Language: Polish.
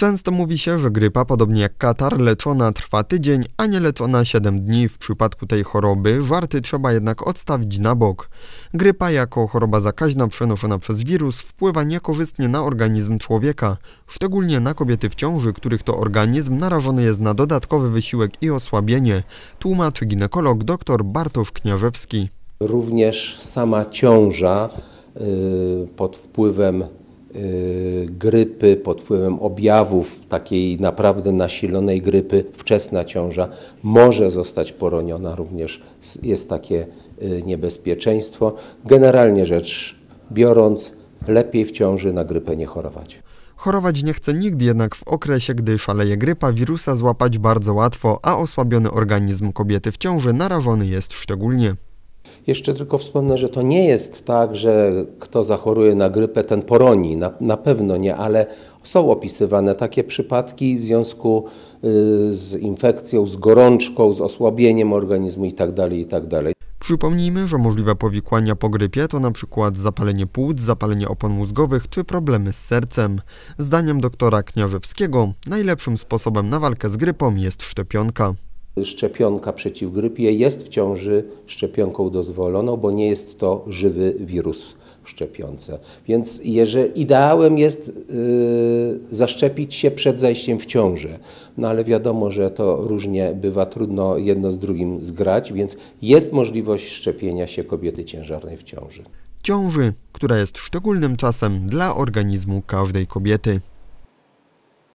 Często mówi się, że grypa, podobnie jak katar, leczona trwa tydzień, a nie leczona 7 dni. W przypadku tej choroby żarty trzeba jednak odstawić na bok. Grypa jako choroba zakaźna przenoszona przez wirus wpływa niekorzystnie na organizm człowieka, szczególnie na kobiety w ciąży, których to organizm narażony jest na dodatkowy wysiłek i osłabienie, tłumaczy ginekolog dr Bartosz Kniarzewski. Również sama ciąża y, pod wpływem grypy, pod wpływem objawów takiej naprawdę nasilonej grypy, wczesna ciąża może zostać poroniona, również jest takie y, niebezpieczeństwo. Generalnie rzecz biorąc, lepiej w ciąży na grypę nie chorować. Chorować nie chce nikt, jednak w okresie, gdy szaleje grypa, wirusa złapać bardzo łatwo, a osłabiony organizm kobiety w ciąży narażony jest szczególnie. Jeszcze tylko wspomnę, że to nie jest tak, że kto zachoruje na grypę, ten poroni. Na, na pewno nie, ale są opisywane takie przypadki w związku y, z infekcją, z gorączką, z osłabieniem organizmu itd. itd. Przypomnijmy, że możliwe powikłania po grypie to np. zapalenie płuc, zapalenie opon mózgowych czy problemy z sercem. Zdaniem doktora Kniarzewskiego najlepszym sposobem na walkę z grypą jest szczepionka. Szczepionka przeciw grypie jest w ciąży szczepionką dozwoloną, bo nie jest to żywy wirus w szczepionce. Więc jeżeli ideałem jest yy, zaszczepić się przed zajściem w ciążę, no ale wiadomo, że to różnie bywa, trudno jedno z drugim zgrać, więc jest możliwość szczepienia się kobiety ciężarnej w ciąży. Ciąży, która jest szczególnym czasem dla organizmu każdej kobiety.